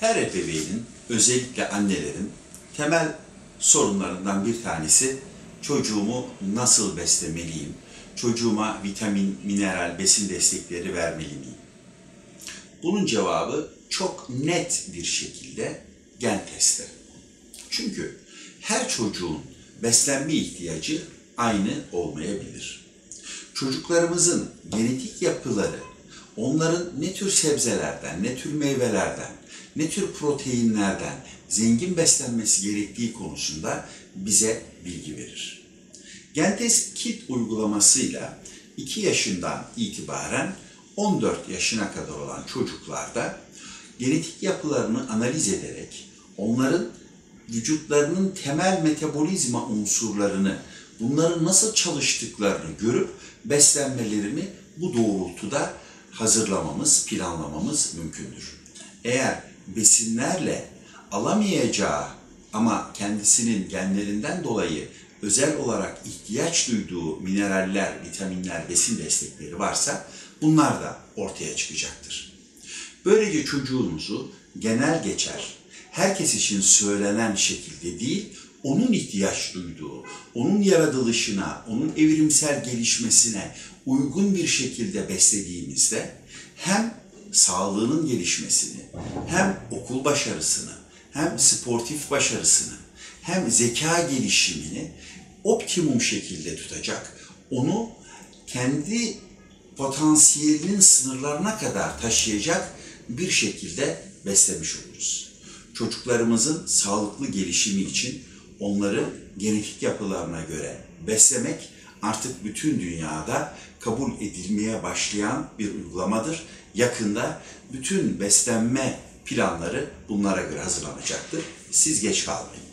Her ebeveynin, özellikle annelerin temel sorunlarından bir tanesi çocuğumu nasıl beslemeliyim? Çocuğuma vitamin, mineral, besin destekleri vermeli miyim? Bunun cevabı çok net bir şekilde gen testi. Çünkü her çocuğun beslenme ihtiyacı aynı olmayabilir. Çocuklarımızın genetik yapıları, onların ne tür sebzelerden, ne tür meyvelerden, ne tür proteinlerden zengin beslenmesi gerektiği konusunda bize bilgi verir. Gentest Kit uygulamasıyla 2 yaşından itibaren 14 yaşına kadar olan çocuklarda genetik yapılarını analiz ederek onların vücutlarının temel metabolizma unsurlarını, bunların nasıl çalıştıklarını görüp beslenmelerini bu doğrultuda hazırlamamız, planlamamız mümkündür. Eğer besinlerle alamayacağı ama kendisinin genlerinden dolayı özel olarak ihtiyaç duyduğu mineraller, vitaminler, besin destekleri varsa bunlar da ortaya çıkacaktır. Böylece çocuğunuzu genel geçer, herkes için söylenen şekilde değil, onun ihtiyaç duyduğu, onun yaratılışına, onun evrimsel gelişmesine uygun bir şekilde beslediğimizde hem sağlığının gelişmesini, hem okul başarısını, hem sportif başarısını, hem zeka gelişimini optimum şekilde tutacak, onu kendi potansiyelinin sınırlarına kadar taşıyacak bir şekilde beslemiş oluruz. Çocuklarımızın sağlıklı gelişimi için onları genetik yapılarına göre beslemek artık bütün dünyada kabul edilmeye başlayan bir uygulamadır. Yakında bütün beslenme planları bunlara göre hazırlanacaktır. Siz geç kalmayın.